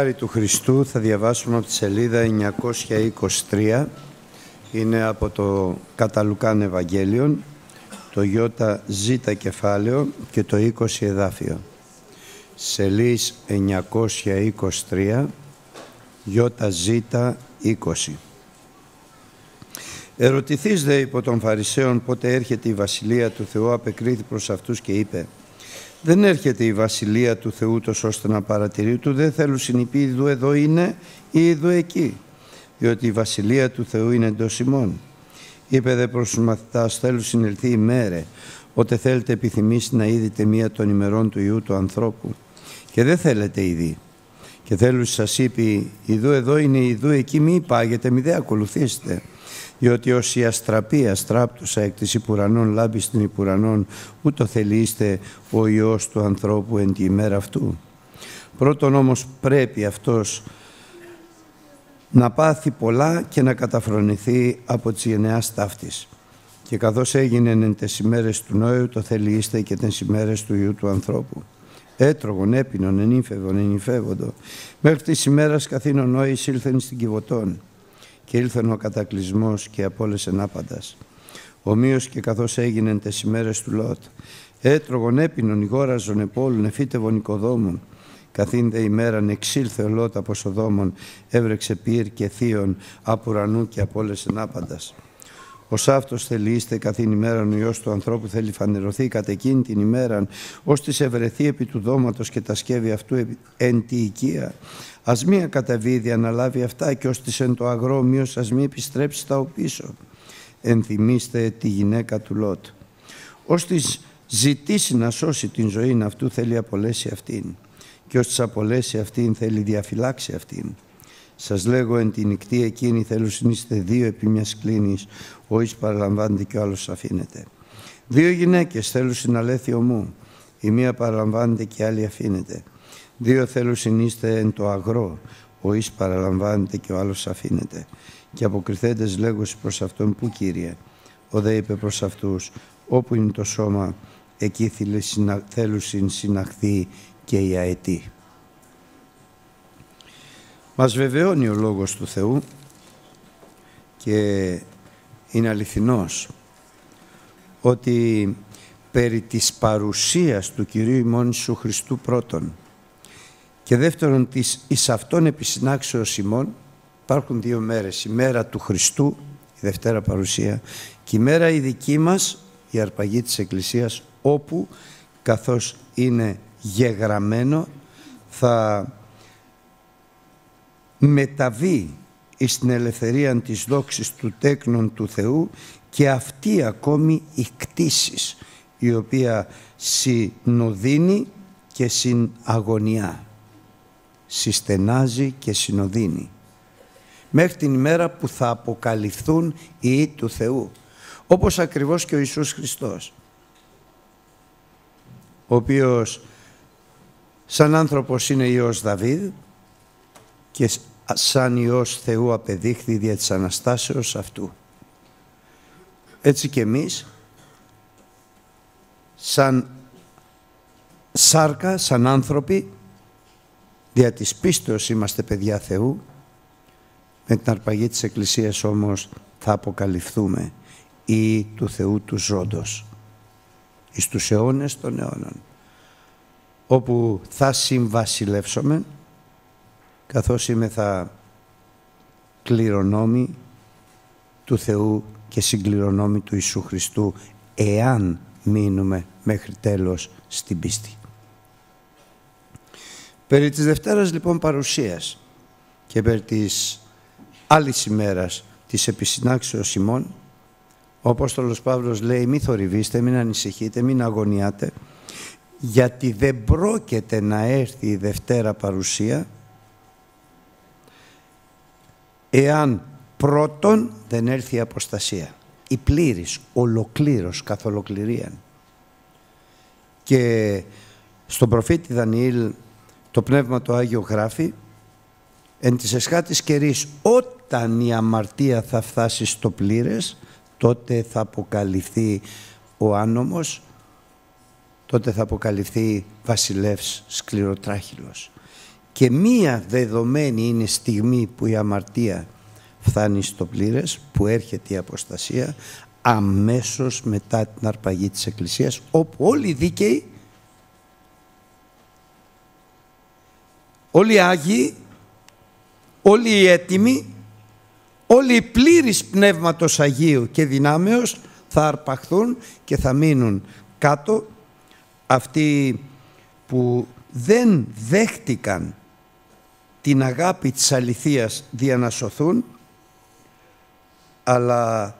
Χάρη του Χριστού θα διαβάσουμε από τη σελίδα 923 είναι από το Καταλουκάν Ευαγγέλιον το Ιώτα Ζ κεφάλαιο και το 20 εδάφιο. Σελίς 923 Ιώτα Ζ 20 Ερωτηθείς δε υπό των Φαρισαίων πότε έρχεται η Βασιλεία του Θεού απεκρίθη προς αυτούς και είπε δεν έρχεται η βασιλεία του Θεού τόσο ώστε να παρατηρεί του δεν θέλουν συνειπεί ειδού εδώ είναι ή ειδού εκεί διότι η βασιλεία του Θεού είναι εντός ημών. Είπε δε προς τους μαθητάς θέλουν συνελθεί η μέρε ότε θέλετε επιθυμήσει να είδετε μία των ημερών του Ιού του ανθρώπου και δεν θέλετε ήδη. Και θέλουν σας είπε ειδού εδώ είναι ειδού εκεί μη πάγετε μη δε ακολουθήσετε διότι ως η αστραπή αστράπτουσα εκ της υπουρανών λάμπει στην υπουρανών, ούτω θελείστε ο Υιός του ανθρώπου εν τη ημέρα αυτού. Πρώτον όμως πρέπει αυτός να πάθει πολλά και να καταφρονηθεί από τις γενεάς ταύτης. Και καθώς έγινε εν τες ημέρες του Νόιου, το θελείστε και τες ημέρες του Υιού του ανθρώπου. Έτρωγον, έπινον, ενήφευον, ενηφεύοντο. Μέχρι της ημέρας καθήν ο Νόης ήλθεν στην Κιβωτών και ήλθεν ο κατακλυσμός και απόλεσεν άπαντας. Ομοίως και καθώς έγινε τες ημέρες του Λότ, έτρωγον έπινον ηγόραζον επόλουν εφύτευον οικοδόμων, καθήν δε ημέραν εξήλθε ο Λότ από Σοδόμων, έβρεξε πύρ και θείον από ουρανού και απόλεσεν άπαντας. Ω αυτός θελείστε καθήν ημέραν ο Υιός του ανθρώπου θέλει φανερωθεί κατ' εκείνη την ημέραν, ώστε ευρεθεί επί του δώματος και τα σκεύη αυτού εν τη οικία. Ας μία καταβίδει αναλάβει αυτά και ώστε εν το αγρόμιο ας μη επιστρέψει τα οπίσω. Ενθυμίστε τη γυναίκα του Λότ. Ώστε ζητήσει να σώσει την ζωή αυτού θέλει απολέσει αυτήν και ώστε απολέσει αυτήν θέλει διαφυλάξει αυτήν. Σας λέγω εν την νυχτή εκείνη θέλουν είστε δύο επί μιας κλίνης, ο εις παραλαμβάνεται και ο άλλος αφήνεται. Δύο γυναίκες θέλουν συναλέθιο μου, η μία παραλαμβάνεται και η άλλη αφήνεται. Δύο θέλουν συνείστε εν το αγρό, ο εις παραλαμβάνεται και ο άλλος αφήνεται. Και αποκριθέντες λέγως προς αυτόν που Κύριε. Ο δε είπε προς αυτούς, όπου είναι το σώμα, εκεί θέλουν συναχθεί και η αετή. Μας βεβαιώνει ο Λόγος του Θεού και είναι αληθινός ότι περί της παρουσίας του Κυρίου ημών Ιησού Χριστού πρώτον και δεύτερον της εις αυτόν επισυνάξεως ημών υπάρχουν δύο μέρες, η μέρα του Χριστού, η Δευτέρα παρουσία και η μέρα η δική μας, η αρπαγή της Εκκλησίας όπου καθώς είναι γεγραμμένο θα μεταβεί στην ελευθερία της δόξης του τέκνων του Θεού και αυτή ακόμη η κτήση η οποία συνοδύνει και συναγωνιά. Συστενάζει και συνοδύνει. Μέχρι την ημέρα που θα αποκαλυφθούν οι ή του Θεού όπως ακριβώς και ο Ιησούς Χριστός ο οποίος σαν άνθρωπος είναι Υιός Δαβίδ και σαν Υιός Θεού απεδείχθη δια της Αναστάσεως αυτού. Έτσι και εμείς, σαν σάρκα, σαν άνθρωποι, δια της πίστεως είμαστε παιδιά Θεού, με την αρπαγή της Εκκλησίας όμως θα αποκαλυφθούμε ή του Θεού τους ζώντος, εις τους αιώνες των αιώνων, όπου θα συμβασιλεύσουμε καθώς είμαι θα κληρονόμη του Θεού και συγκληρονόμη του Ιησού Χριστού εάν μείνουμε μέχρι τέλος στην πίστη. Περί της Δευτέρας λοιπόν παρουσίας και περί της άλλης ημέρας της επισυνάξεως ημών ο Απόστολος Παύλος λέει μη θορυβήστε, μην ανησυχείτε, μην αγωνιάτε γιατί δεν πρόκειται να έρθει η Δευτέρα παρουσία εάν πρώτον δεν έρθει η αποστασία. Η πλήρης, ολοκλήρως, καθ' ολοκληρία. Και στον προφήτη Δανιήλ το Πνεύμα το Άγιο γράφει «Εν της εσχάτης καιρής όταν η αμαρτία θα φτάσει στο πλήρες τότε θα αποκαλυφθεί ο άνομος τότε θα αποκαλυφθεί βασιλεύς σκληροτράχυλος και μία δεδομένη είναι στιγμή που η αμαρτία φτάνει στο πλήρες, που έρχεται η αποστασία, αμέσως μετά την αρπαγή της Εκκλησίας, όπου όλοι οι δίκαιοι, όλοι οι Άγιοι, όλοι οι έτοιμοι, όλοι οι πλήρεις Πνεύματος Αγίου και Δυνάμεως θα αρπαχθούν και θα μείνουν κάτω. Αυτοί που δεν δέχτηκαν την αγάπη της αληθείας δια να σωθούν αλλά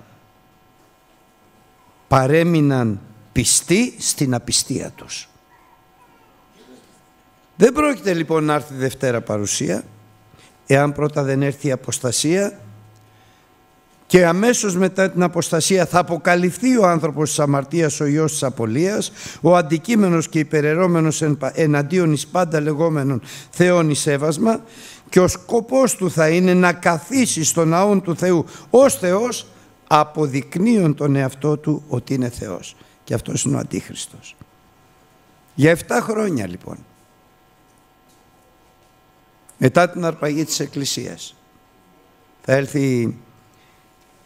παρέμειναν πιστοί στην απιστία τους. Δεν πρόκειται λοιπόν να έρθει Δευτέρα παρουσία εάν πρώτα δεν έρθει η αποστασία και αμέσως μετά την αποστασία θα αποκαλυφθεί ο άνθρωπος της αμαρτίας, ο Υιός της απολίας, ο αντικείμενος και υπεραιρώμενος εναντίον εις πάντα λεγόμενων Θεών εις έβασμα και ο σκοπός του θα είναι να καθίσει στον ναό του Θεού ως Θεός αποδεικνύον τον εαυτό του ότι είναι Θεός. Και αυτός είναι ο Αντίχριστος. Για 7 χρόνια λοιπόν, μετά την αρπαγή της Εκκλησίας, θα έρθει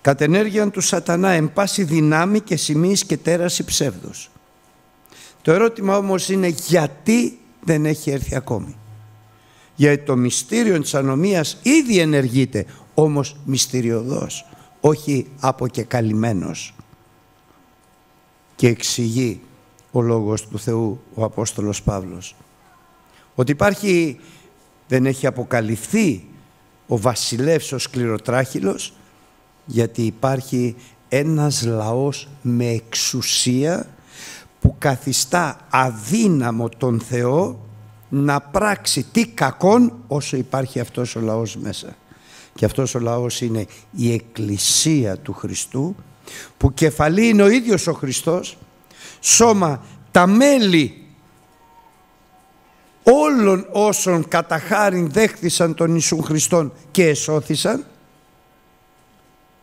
κατ' ενέργεια του σατανά εν πάση δυνάμει και σημείς και τέραση ψεύδους. Το ερώτημα όμως είναι γιατί δεν έχει έρθει ακόμη; Γιατί το μυστήριο της ανομίας ήδη ενεργείται, όμως μυστηριωδώς, όχι αποκεκαλυμμένος. Και εξηγεί ο Λόγος του Θεού ο Απόστολος Παύλος. Ότι υπάρχει, δεν έχει αποκαλυφθεί ο βασιλεύς ο σκληροτράχυλος, γιατί υπάρχει ένας λαός με εξουσία που καθιστά αδύναμο τον Θεό να πράξει τι κακόν όσο υπάρχει αυτός ο λαός μέσα. Και αυτός ο λαός είναι η Εκκλησία του Χριστού που κεφαλή είναι ο ίδιος ο Χριστός, σώμα τα μέλη όλων όσων κατά χάριν δέχθησαν τον Ιησού Χριστόν και εσώθησαν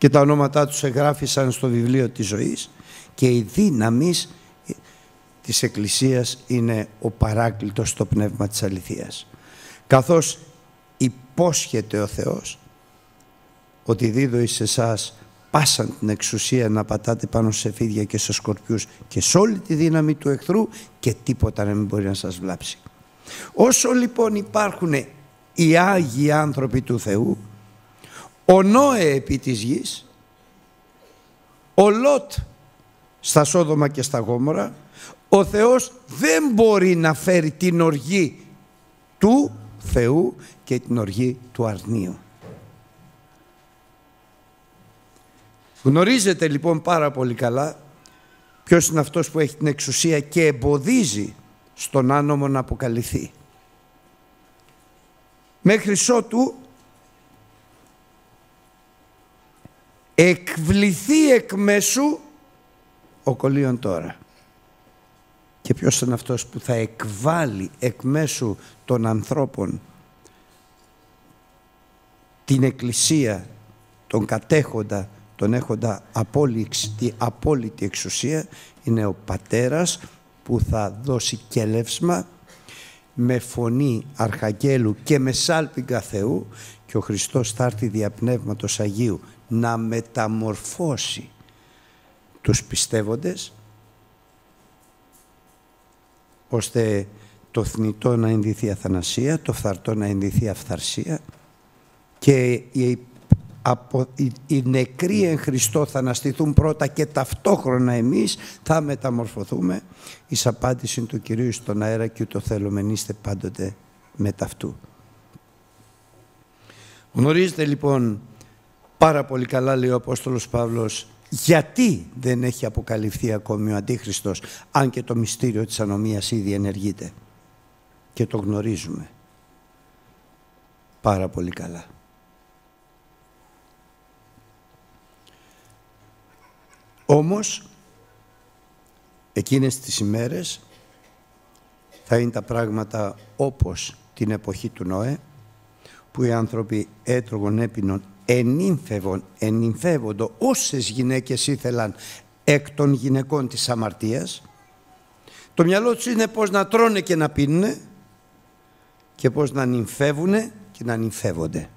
και τα ονόματά τους εγγράφησαν στο βιβλίο της ζωής και η δύναμη της Εκκλησίας είναι ο παράκλητος στο πνεύμα της αληθείας. Καθώς υπόσχεται ο Θεός ότι δίδω εις εσάς πάσαν την εξουσία να πατάτε πάνω σε φίδια και σε σκορπιούς και σε όλη τη δύναμη του εχθρού και τίποτα να μην μπορεί να σας βλάψει. Όσο λοιπόν υπάρχουν οι Άγιοι άνθρωποι του Θεού ο Νόε επί της γης, ο Λότ στα Σόδομα και στα Γόμορα, ο Θεός δεν μπορεί να φέρει την οργή του Θεού και την οργή του αρνίου. Γνωρίζετε λοιπόν πάρα πολύ καλά ποιος είναι αυτός που έχει την εξουσία και εμποδίζει στον άνομο να αποκαλυφθεί. Μέχρι ότου εκβληθεί εκ μέσου ο κολλίον τώρα. Και ποιος είναι αυτός που θα εκβάλει εκ μέσου των ανθρώπων την εκκλησία, τον κατέχοντα, τον έχοντα απόλυτη, απόλυτη εξουσία, είναι ο πατέρας που θα δώσει κέλευσμα με φωνή αρχαγγέλου και με σάλπιγγα Θεού και ο Χριστός θα έρθει δια Πνεύματος Αγίου να μεταμορφώσει τους πιστεύοντες ώστε το θνητό να ενδυθεί αθανασία, το φθαρτό να ενδυθεί αυθαρσία και οι, από, οι, νεκροί εν Χριστώ θα αναστηθούν πρώτα και ταυτόχρονα εμείς θα μεταμορφωθούμε εις απάντηση του Κυρίου στον αέρα και ούτω θέλουμε είστε πάντοτε με ταυτού. Γνωρίζετε λοιπόν πάρα πολύ καλά λέει ο Απόστολος Παύλος γιατί δεν έχει αποκαλυφθεί ακόμη ο Αντίχριστος αν και το μυστήριο της ανομίας ήδη ενεργείται; Και το γνωρίζουμε πάρα πολύ καλά. Όμως εκείνες τις ημέρες θα είναι τα πράγματα όπως την εποχή του Νόε που οι άνθρωποι έτρωγον έπινον ενήμφευον, ενήμφευοντο όσες γυναίκες ήθελαν εκ των γυναικών της αμαρτίας. Το μυαλό τους είναι πώς να τρώνε και να πίνουνε και πώς να νυμφεύουν και να νυμφεύονται.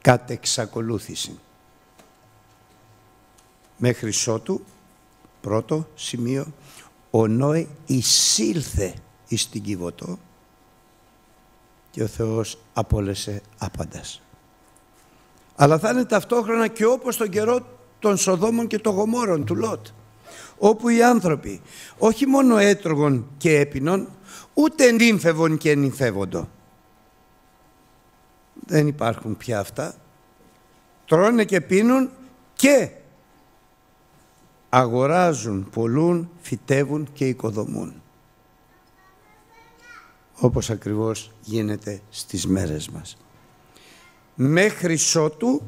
Κατ' εξακολούθηση. Μέχρι σότου, πρώτο σημείο, ο Νόε εισήλθε εις την Κιβωτό και ο Θεός απόλεσε άπαντας. Αλλά θα είναι ταυτόχρονα και όπως τον καιρό των Σοδόμων και των Γομόρων του Λότ, όπου οι άνθρωποι όχι μόνο έτρωγον και έπινον, ούτε νύμφευον και νυμφεύοντο. Δεν υπάρχουν πια αυτά. Τρώνε και πίνουν και αγοράζουν, πολλούν, φυτεύουν και οικοδομούν. Όπως ακριβώς γίνεται στις μέρες μας. Μέχρι σότου,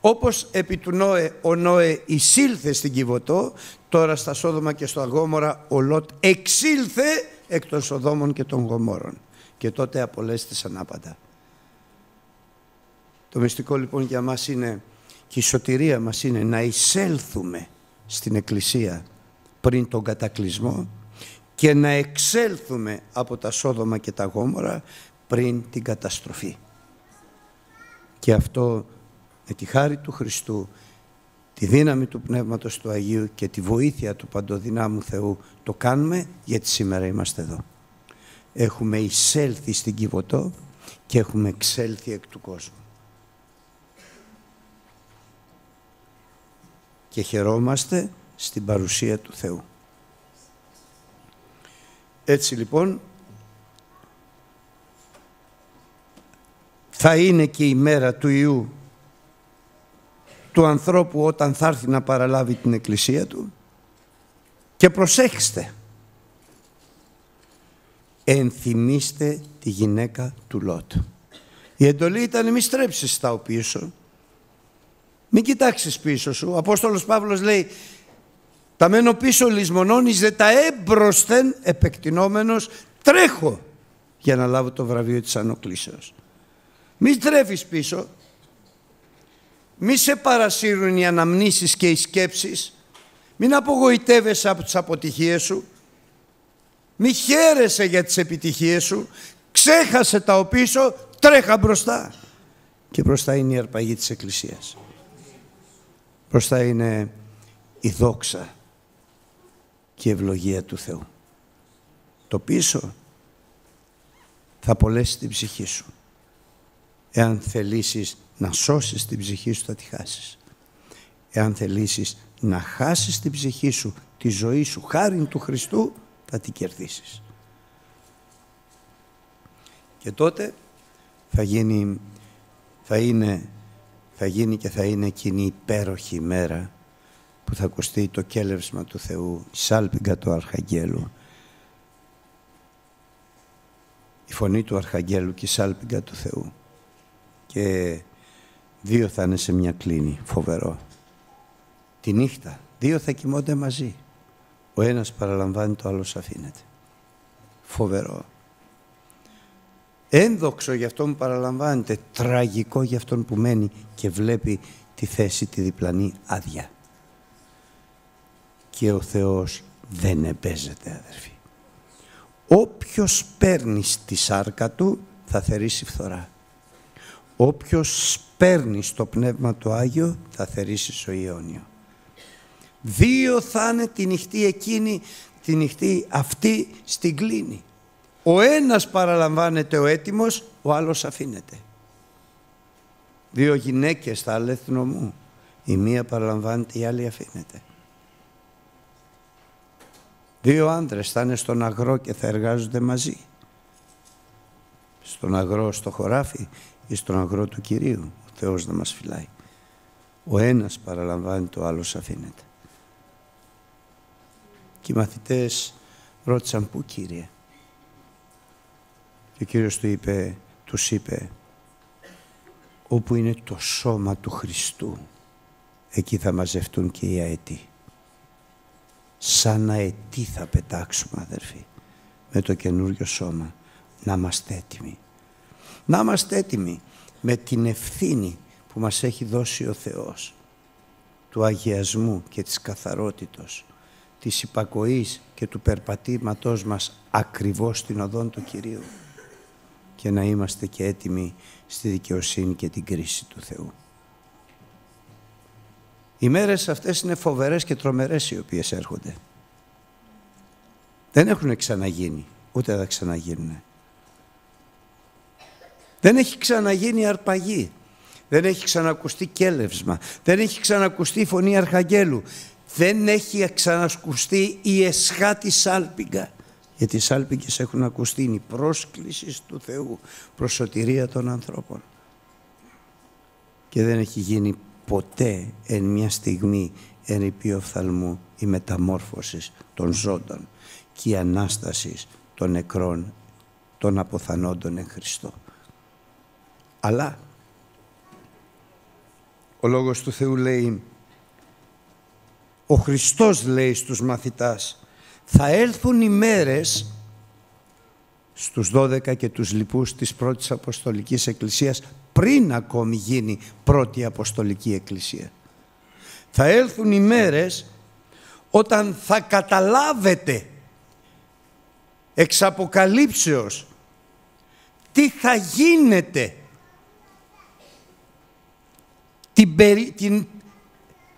όπως επί του Νόε, ο Νόε εισήλθε στην Κιβωτό, τώρα στα Σόδομα και στο Αγόμορα ο Λότ εξήλθε εκ των Σοδόμων και των Γομόρων. Και τότε απολέστησαν άπαντα. Το μυστικό λοιπόν για μας είναι και η σωτηρία μας είναι να εισέλθουμε στην Εκκλησία πριν τον κατακλυσμό και να εξέλθουμε από τα Σόδομα και τα Γόμορα πριν την καταστροφή. Και αυτό με τη χάρη του Χριστού, τη δύναμη του Πνεύματος του Αγίου και τη βοήθεια του Παντοδυνάμου Θεού το κάνουμε γιατί σήμερα είμαστε εδώ. Έχουμε εισέλθει στην Κιβωτό και έχουμε εξέλθει εκ του κόσμου. και χαιρόμαστε στην παρουσία του Θεού. Έτσι λοιπόν θα είναι και η μέρα του Ιού του ανθρώπου όταν θα έρθει να παραλάβει την εκκλησία του και προσέξτε ενθυμίστε τη γυναίκα του Λότ. Η εντολή ήταν μη στρέψεις στα πίσω μην κοιτάξεις πίσω σου. Ο Απόστολος Παύλος λέει τα μένω πίσω λησμονώνεις δε τα έμπροσθεν επεκτηνόμενος τρέχω για να λάβω το βραβείο της ανοκλήσεως. Μην τρέφεις πίσω. Μη σε παρασύρουν οι αναμνήσεις και οι σκέψεις. Μην απογοητεύεσαι από τις αποτυχίες σου. Μη χαίρεσαι για τις επιτυχίες σου. Ξέχασε τα οπίσω, τρέχα μπροστά. Και μπροστά είναι η αρπαγή της Εκκλησίας μπροστά είναι η δόξα και η ευλογία του Θεού. Το πίσω θα απολέσει την ψυχή σου. Εάν θελήσεις να σώσεις την ψυχή σου θα τη χάσεις. Εάν θελήσεις να χάσεις την ψυχή σου, τη ζωή σου, χάρη του Χριστού, θα την κερδίσεις. Και τότε θα γίνει, θα είναι θα γίνει και θα είναι εκείνη η υπέροχη ημέρα που θα ακουστεί το κέλευσμα του Θεού, η σάλπιγγα του Αρχαγγέλου. Η φωνή του Αρχαγγέλου και η σάλπιγγα του Θεού. Και δύο θα είναι σε μια κλίνη, φοβερό. Τη νύχτα, δύο θα κοιμώνται μαζί. Ο ένας παραλαμβάνει, το άλλος αφήνεται. Φοβερό ένδοξο για αυτόν που παραλαμβάνεται, τραγικό για αυτόν που μένει και βλέπει τη θέση τη διπλανή άδεια. Και ο Θεός δεν εμπέζεται αδερφοί. Όποιος παίρνει στη σάρκα του θα θερήσει φθορά. Όποιος παίρνει στο Πνεύμα το Άγιο θα θερήσει στο Ιόνιο. Δύο θα είναι τη νυχτή εκείνη, τη νυχτή αυτή στην κλίνη. Ο ένας παραλαμβάνεται ο έτοιμος, ο άλλος αφήνεται. Δύο γυναίκες θα αλέθνο μου. Η μία παραλαμβάνεται, η άλλη αφήνεται. Δύο άντρες θα είναι στον αγρό και θα εργάζονται μαζί. Στον αγρό στο χωράφι ή στον αγρό του Κυρίου. Ο Θεός να μας φυλάει. Ο ένας παραλαμβάνεται, ο άλλος αφήνεται. Και οι μαθητές ρώτησαν πού Κύριε; Και ο Κύριος του είπε, τους είπε, όπου είναι το σώμα του Χριστού, εκεί θα μαζευτούν και οι αετοί. Σαν αετοί θα πετάξουμε, αδερφοί, με το καινούριο σώμα. Να είμαστε έτοιμοι. Να είμαστε έτοιμοι με την ευθύνη που μας έχει δώσει ο Θεός του αγιασμού και της καθαρότητος, της υπακοής και του περπατήματός μας ακριβώς στην οδόν του Κυρίου. και να είμαστε και έτοιμοι στη δικαιοσύνη και την κρίση του Θεού. Οι μέρες αυτές είναι φοβερές και τρομερές οι οποίες έρχονται. Δεν έχουν ξαναγίνει, ούτε θα ξαναγίνουν. Δεν έχει ξαναγίνει αρπαγή. Δεν έχει ξανακουστεί κέλευσμα. Δεν έχει ξανακουστεί η φωνή Αρχαγγέλου. Δεν έχει ξανασκουστεί η εσχάτη σάλπιγγα. Γιατί οι σάλπιγγες έχουν ακουστεί είναι η πρόσκληση του Θεού προς σωτηρία των ανθρώπων. Και δεν έχει γίνει ποτέ εν μια στιγμή εν υπείο φθαλμού η μεταμόρφωση των ζώντων και η Ανάστασης των νεκρών των αποθανόντων εν Χριστώ. Αλλά ο Λόγος του Θεού λέει ο Χριστός λέει στους μαθητάς θα έλθουν οι μέρες στους 12 και τους λοιπούς της πρώτης Αποστολικής Εκκλησίας πριν ακόμη γίνει πρώτη Αποστολική Εκκλησία. Θα έλθουν οι μέρες όταν θα καταλάβετε εξ αποκαλύψεως τι θα γίνεται την, την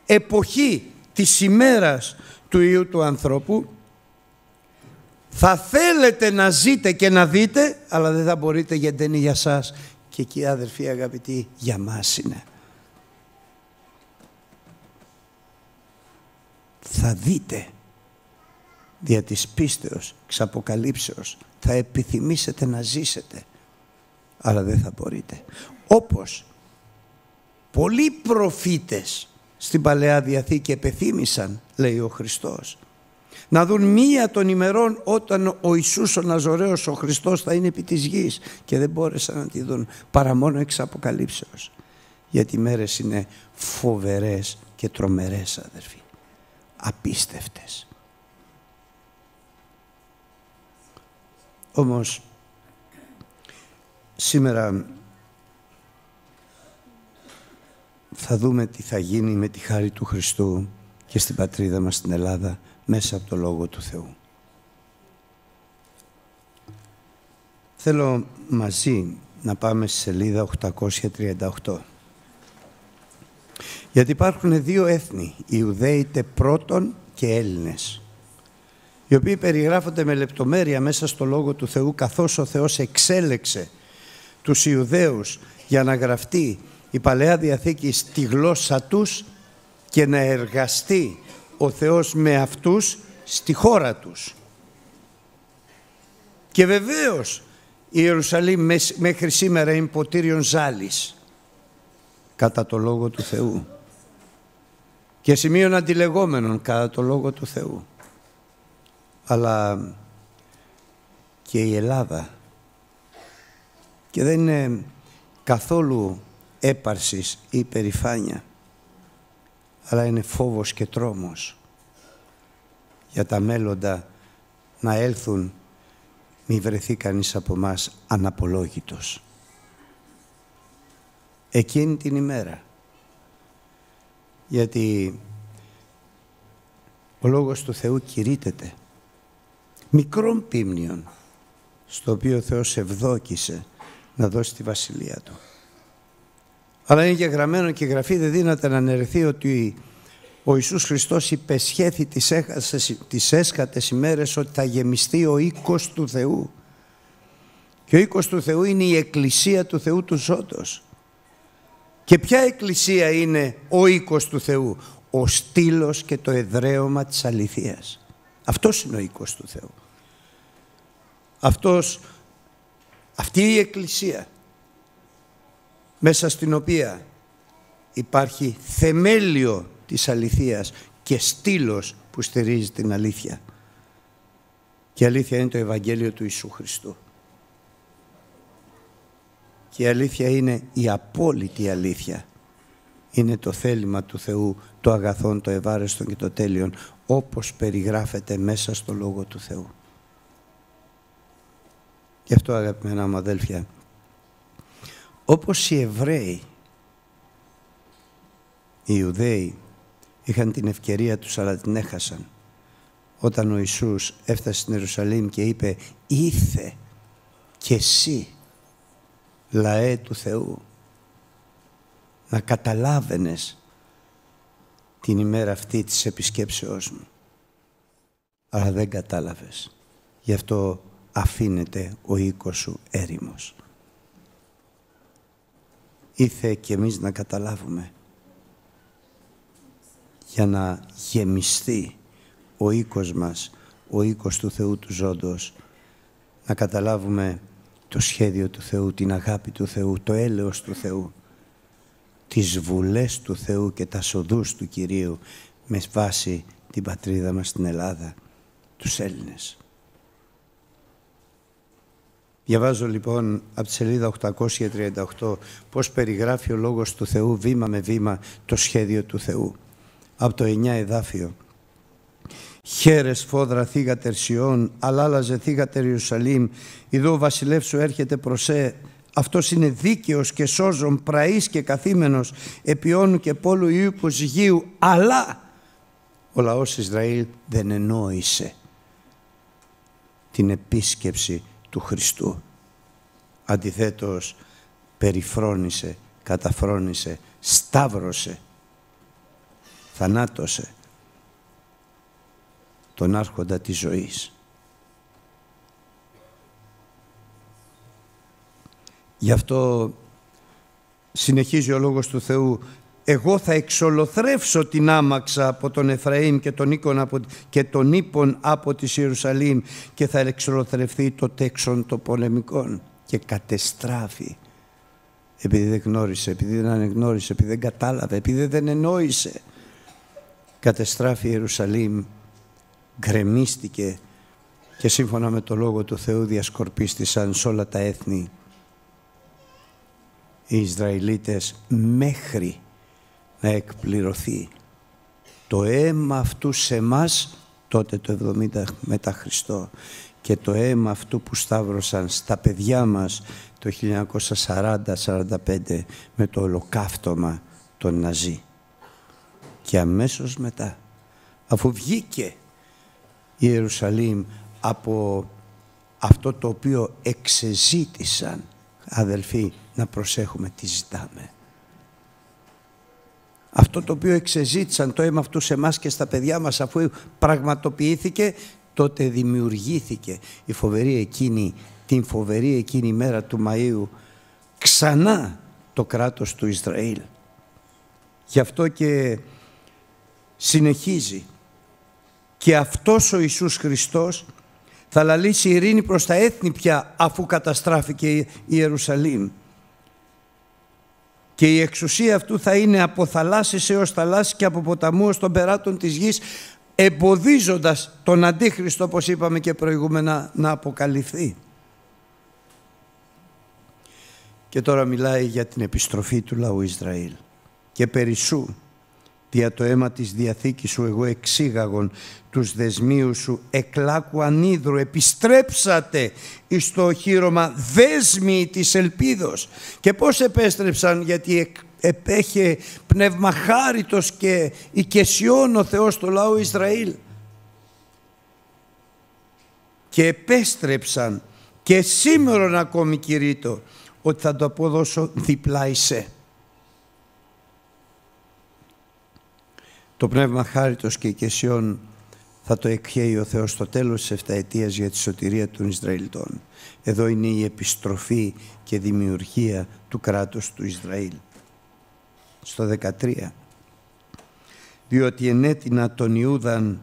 εποχή της ημέρας του Ιού του ανθρώπου θα θέλετε να ζείτε και να δείτε αλλά δεν θα μπορείτε γιατί δεν είναι για σας και εκεί αδερφοί αγαπητοί για μας είναι. Θα δείτε δια της πίστεως, ξαποκαλύψεως, θα επιθυμήσετε να ζήσετε, αλλά δεν θα μπορείτε. Όπως πολλοί προφήτες στην Παλαιά Διαθήκη επιθύμησαν, λέει ο Χριστός, να δουν μία των ημερών όταν ο Ιησούς ο Ναζωραίος ο Χριστός θα είναι επί της γης και δεν μπόρεσαν να τη δουν παρά μόνο εξ αποκαλύψεως. Γιατί οι μέρες είναι φοβερές και τρομερές αδερφοί. Απίστευτες. Όμως σήμερα θα δούμε τι θα γίνει με τη χάρη του Χριστού και στην πατρίδα μας στην Ελλάδα μέσα από το Λόγο του Θεού. Θέλω μαζί να πάμε στη σελίδα 838. Γιατί υπάρχουν δύο έθνη, οι Ιουδαίοι πρώτον και Έλληνες, οι οποίοι περιγράφονται με λεπτομέρεια μέσα στο Λόγο του Θεού, καθώς ο Θεός εξέλεξε τους Ιουδαίους για να γραφτεί η Παλαιά Διαθήκη στη γλώσσα τους και να εργαστεί ο Θεός με αυτούς στη χώρα τους. Και βεβαίως η Ιερουσαλήμ μέχρι σήμερα είναι ποτήριον ζάλης κατά το Λόγο του Θεού και σημείων αντιλεγόμενων κατά το Λόγο του Θεού. Αλλά και η Ελλάδα και δεν είναι καθόλου έπαρσης ή περηφάνεια αλλά είναι φόβος και τρόμος για τα μέλλοντα να έλθουν μη βρεθεί κανείς από μας αναπολόγητος. Εκείνη την ημέρα. Γιατί ο Λόγος του Θεού κηρύτεται μικρών πίμνιων στο οποίο ο Θεός ευδόκησε να δώσει τη βασιλεία Του. Αλλά είναι και γραμμένο και γραφή δεν δύναται να αναιρεθεί ότι ο Ιησούς Χριστός υπεσχέθη τις, έχασες, τις έσκατες ημέρες ότι θα γεμιστεί ο οίκος του Θεού. Και ο οίκος του Θεού είναι η εκκλησία του Θεού του Ζώτος. Και ποια εκκλησία είναι ο οίκος του Θεού; Ο στήλος και το εδραίωμα της αληθείας. Αυτός είναι ο οίκος του Θεού. Αυτός, αυτή η εκκλησία μέσα στην οποία υπάρχει θεμέλιο της αληθείας και στήλος που στηρίζει την αλήθεια. Και η αλήθεια είναι το Ευαγγέλιο του Ιησού Χριστού. Και η αλήθεια είναι η απόλυτη αλήθεια. Είναι το θέλημα του Θεού, το αγαθόν, το ευάρεστον και το τέλειον, όπως περιγράφεται μέσα στο Λόγο του Θεού. Γι' αυτό αγαπημένα μου αδέλφια, όπως οι Εβραίοι, οι Ιουδαίοι, είχαν την ευκαιρία τους αλλά την έχασαν. Όταν ο Ιησούς έφτασε στην Ιερουσαλήμ και είπε «Ήθε και εσύ λαέ του Θεού, να καταλάβαινες την ημέρα αυτή της επισκέψεώς μου. Αλλά δεν κατάλαβες. Γι' αυτό αφήνεται ο οίκος σου έρημος. Ήθε και εμείς να καταλάβουμε για να γεμιστεί ο οίκος μας, ο οίκος του Θεού του ζώντος, να καταλάβουμε το σχέδιο του Θεού, την αγάπη του Θεού, το έλεος του Θεού, τις βουλές του Θεού και τα σοδούς του Κυρίου με βάση την πατρίδα μας στην Ελλάδα, τους Έλληνες. Διαβάζω λοιπόν από τη σελίδα 838 πώς περιγράφει ο Λόγος του Θεού βήμα με βήμα το σχέδιο του Θεού. Από το 9 εδάφιο. Χέρες φόδρα θύγατερ Σιών, αλλάλαζε θύγατερ Ιερουσαλήμ, ειδώ ο βασιλεύς σου έρχεται προσέ, αυτός είναι δίκαιος και σώζων, πραής και καθήμενος, επιώνου και πόλου Ιού υποζυγίου, αλλά ο λαός Ισραήλ δεν ενόησε την επίσκεψη του Χριστού. Αντιθέτως, περιφρόνησε, καταφρόνησε, σταύρωσε, θανάτωσε τον άρχοντα της ζωής. Γι' αυτό συνεχίζει ο Λόγος του Θεού εγώ θα εξολοθρεύσω την άμαξα από τον Εφραήμ και τον, Ίκον από, και τον Ήπον από τη Ιερουσαλήμ και θα εξολοθρευθεί το τέξον των πολεμικών και κατεστράφει επειδή δεν γνώρισε, επειδή δεν ανεγνώρισε, επειδή δεν κατάλαβε, επειδή δεν ενόησε. Κατεστράφει η Ιερουσαλήμ, γκρεμίστηκε και σύμφωνα με το Λόγο του Θεού διασκορπίστησαν σε όλα τα έθνη οι Ισραηλίτες μέχρι να εκπληρωθεί το αίμα αυτού σε μας τότε το 70 μετά Χριστό και το αίμα αυτού που σταύρωσαν στα παιδιά μας το 1940-45 με το ολοκαύτωμα των Ναζί. Και αμέσως μετά, αφού βγήκε η Ιερουσαλήμ από αυτό το οποίο εξεζήτησαν, αδελφοί, να προσέχουμε τι ζητάμε. Αυτό το οποίο εξεζήτησαν το αίμα αυτού σε εμάς και στα παιδιά μας αφού πραγματοποιήθηκε, τότε δημιουργήθηκε η φοβερή εκείνη, την φοβερή εκείνη μέρα του Μαΐου ξανά το κράτος του Ισραήλ. Γι' αυτό και συνεχίζει και αυτός ο Ιησούς Χριστός θα λαλήσει ειρήνη προς τα έθνη πια αφού καταστράφηκε η Ιερουσαλήμ. Και η εξουσία αυτού θα είναι από θαλάσσης έως θαλάσσης και από ποταμού ως των περάτων της γης εμποδίζοντας τον Αντίχριστο όπως είπαμε και προηγούμενα να αποκαλυφθεί. Και τώρα μιλάει για την επιστροφή του λαού Ισραήλ. Και περισσού δια το αίμα της Διαθήκης σου εγώ εξήγαγον τους δεσμίους σου. Εκλάκου ανίδρου επιστρέψατε εις το οχύρωμα δέσμοι της ελπίδος. Και πώς επέστρεψαν γιατί επέχε πνεύμα χάριτος και οικεσιών ο Θεός το λαό Ισραήλ. Και επέστρεψαν. Και σήμερα ακόμη κηρύττω ότι θα το αποδώσω διπλά εισέ. Το πνεύμα χάριτος και οικεσιών θα το εκχέει ο Θεός στο τέλος της εφταετίας για τη σωτηρία των Ισραηλιτών. Εδώ είναι η επιστροφή και δημιουργία του κράτους του Ισραήλ. Στο 13. Διότι ενέτεινα τον Ιούδαν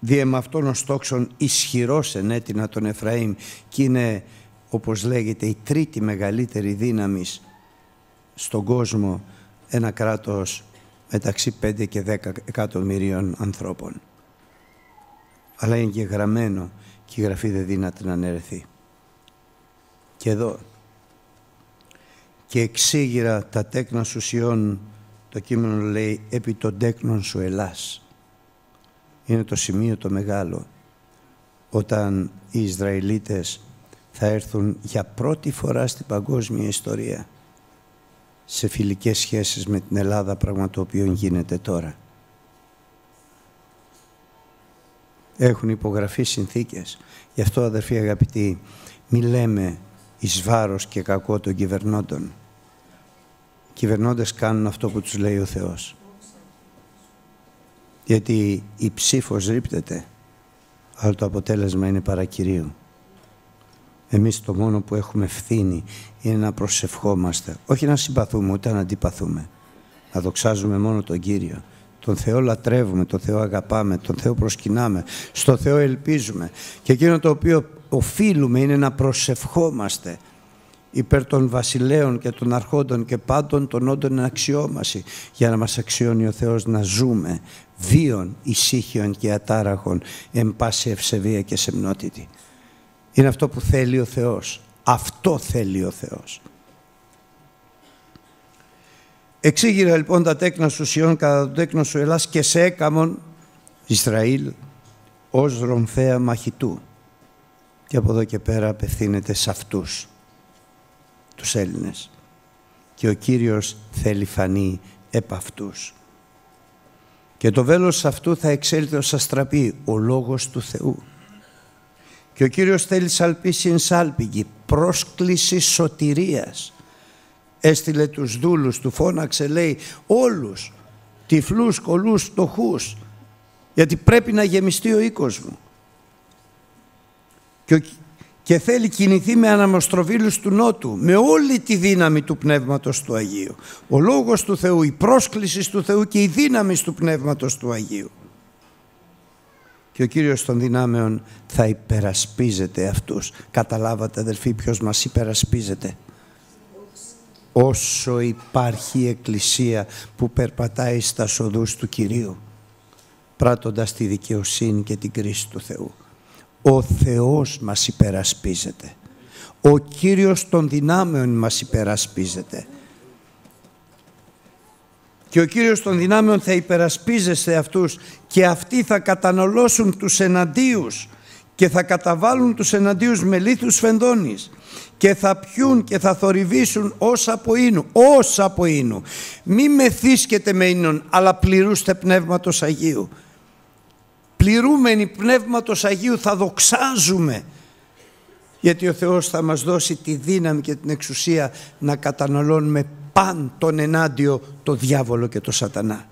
διεμ αυτόν ο στόξον ισχυρός ενέτεινα τον Εφραήμ και είναι όπως λέγεται η τρίτη μεγαλύτερη δύναμη στον κόσμο ένα κράτος μεταξύ 5 και 10 εκατομμυρίων ανθρώπων. Αλλά είναι και γραμμένο και η γραφή δεν δύναται να αναιρεθεί. Και εδώ και εξήγηρα τα τέκνα σου Σιών, το κείμενο λέει επί των τέκνων σου Ελλάς. Είναι το σημείο το μεγάλο όταν οι Ισραηλίτες θα έρθουν για πρώτη φορά στην παγκόσμια ιστορία σε φιλικές σχέσεις με την Ελλάδα, πράγμα το οποίο γίνεται τώρα. Έχουν υπογραφεί συνθήκες. Γι' αυτό, αδερφοί αγαπητοί, μη λέμε εις βάρος και κακό των κυβερνώντων. Οι κυβερνώντες κάνουν αυτό που τους λέει ο Θεός. Γιατί η ψήφος ρίπτεται, αλλά το αποτέλεσμα είναι παρακυρίου. Εμείς το μόνο που έχουμε ευθύνη είναι να προσευχόμαστε, όχι να συμπαθούμε ούτε να αντιπαθούμε. Να δοξάζουμε μόνο τον Κύριο. Τον Θεό λατρεύουμε, τον Θεό αγαπάμε, τον Θεό προσκυνάμε, στο Θεό ελπίζουμε. Και εκείνο το οποίο οφείλουμε είναι να προσευχόμαστε υπέρ των βασιλέων και των αρχόντων και πάντων των όντων αξιόμαση για να μας αξιώνει ο Θεός να ζούμε βίων, ησύχιων και ατάραχων εν πάση ευσεβία και σεμνότητη. Είναι αυτό που θέλει ο Θεός. Αυτό θέλει ο Θεός. Εξήγηρα λοιπόν τα τέκνα σου Σιών κατά το τέκνο σου Ελλάς και σε έκαμον Ισραήλ ως ρομφαία μαχητού. Και από εδώ και πέρα απευθύνεται σε αυτούς, τους Έλληνες. Και ο Κύριος θέλει φανεί επ' αυτούς. Και το βέλος αυτού θα εξέλθει ως αστραπή, ο Λόγος του Θεού. Και ο Κύριος θέλει σαλπίσει εν σάλπιγγι, πρόσκληση σωτηρίας. Έστειλε τους δούλους του, φώναξε λέει όλους, τυφλούς, κολούς, φτωχούς, γιατί πρέπει να γεμιστεί ο οίκος μου. Και, και θέλει κινηθεί με αναμοστροβίλους του Νότου, με όλη τη δύναμη του Πνεύματος του Αγίου. Ο Λόγος του Θεού, η πρόσκληση του Θεού και η δύναμη του Πνεύματος του Αγίου και ο Κύριος των δυνάμεων θα υπερασπίζεται αυτούς. Καταλάβατε αδελφοί ποιος μας υπερασπίζεται; Όσο υπάρχει η Εκκλησία που περπατάει στα σοδούς του Κυρίου πράττοντας τη δικαιοσύνη και την κρίση του Θεού. Ο Θεός μας υπερασπίζεται. Ο Κύριος των δυνάμεων μας υπερασπίζεται και ο Κύριος των δυνάμεων θα υπερασπίζεστε αυτούς και αυτοί θα κατανολώσουν τους εναντίους και θα καταβάλουν τους εναντίους με λίθους φενδόνης και θα πιούν και θα θορυβήσουν όσα από ίνου, όσα από ίνου. Μη μεθύσκετε με ίνων, αλλά πληρούστε Πνεύματος Αγίου. Πληρούμενοι Πνεύματος Αγίου θα δοξάζουμε γιατί ο Θεός θα μας δώσει τη δύναμη και την εξουσία να καταναλώνουμε παν τον ενάντιο το διάβολο και το σατανά.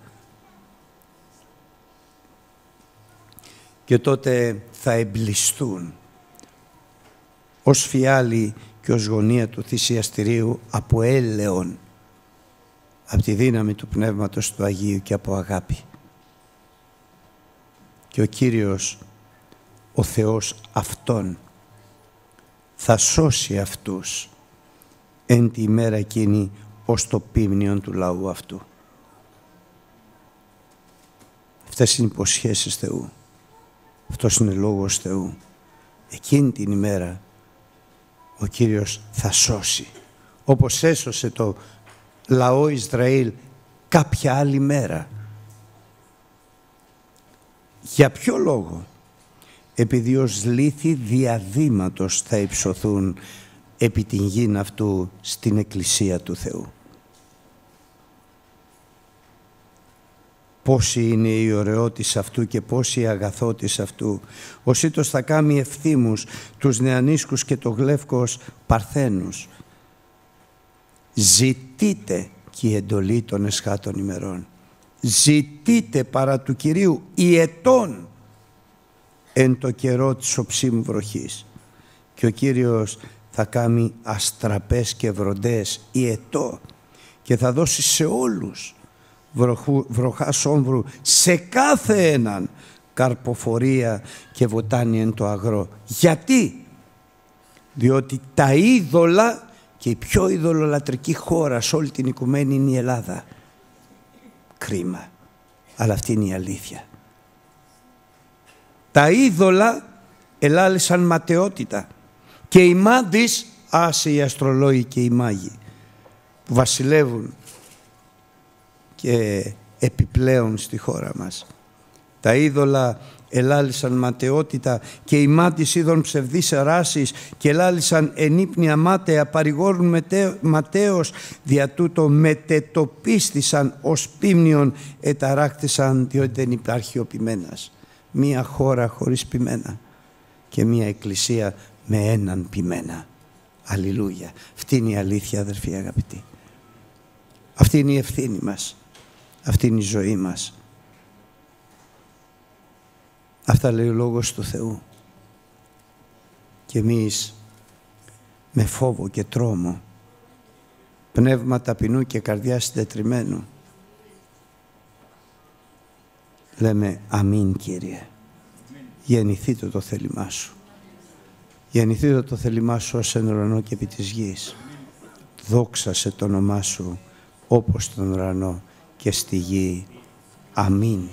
Και τότε θα εμπλιστούν ως φιάλι και ως γωνία του θυσιαστηρίου από έλεον, από τη δύναμη του Πνεύματος του Αγίου και από αγάπη. Και ο Κύριος, ο Θεός Αυτόν, θα σώσει αυτούς εν τη ημέρα εκείνη ως το πίμνιον του λαού αυτού. Αυτές είναι υποσχέσεις Θεού. Αυτός είναι λόγος Θεού. Εκείνη την ημέρα ο Κύριος θα σώσει. Όπως έσωσε το λαό Ισραήλ κάποια άλλη μέρα. Για ποιο λόγο; Επειδή ως λύθη διαδήματος θα υψωθούν επί την γην αυτού στην Εκκλησία του Θεού. Πόση είναι η ωραιότης αυτού και πόση η αγαθότης αυτού. Ο Σίτος θα κάνει ευθύμους τους νεανίσκους και το γλεύκος παρθένους. Ζητείτε και η εντολή των εσχάτων ημερών. Ζητείτε παρά του Κυρίου η ετών εν το καιρό της οψίμου βροχής. Και ο Κύριος θα κάνει αστραπές και βροντές η ετώ και θα δώσει σε όλους βροχού, βροχάς σόμβρου σε κάθε έναν καρποφορία και βοτάνι εν το αγρό. Γιατί; Διότι τα είδωλα και η πιο ειδωλολατρική χώρα σε όλη την οικουμένη είναι η Ελλάδα. Κρίμα. Αλλά αυτή είναι η αλήθεια. Τα είδωλα ελάλησαν ματαιότητα και οι μάντις, άσε οι αστρολόγοι και οι μάγοι που βασιλεύουν και επιπλέον στη χώρα μας. Τα είδωλα ελάλησαν ματαιότητα και οι μάτις είδων ψευδής αράσης και ελάλησαν ενύπνια μάταια παρηγόρουν ματέως δια τούτο μετετοπίστησαν ως πίμνιον εταράχτησαν διότι δεν υπάρχει ο ποιμένας. Μία χώρα χωρίς ποιμένα και μία εκκλησία με έναν ποιμένα. Αλληλούια. Αυτή είναι η αλήθεια αδερφοί αγαπητοί. Αυτή είναι η ευθύνη μας. Αυτή είναι η ζωή μας. Αυτά λέει ο Λόγος του Θεού. Και εμείς με φόβο και τρόμο, πνεύμα ταπεινού και καρδιά συντετριμένου, λέμε αμήν Κύριε. Γεννηθείτε το θέλημά Σου. Γεννηθείτε το θέλημά Σου ως εν ουρανό και επί της γης. Δόξασε το όνομά Σου όπως τον ουρανό και στη γη. Αμήν.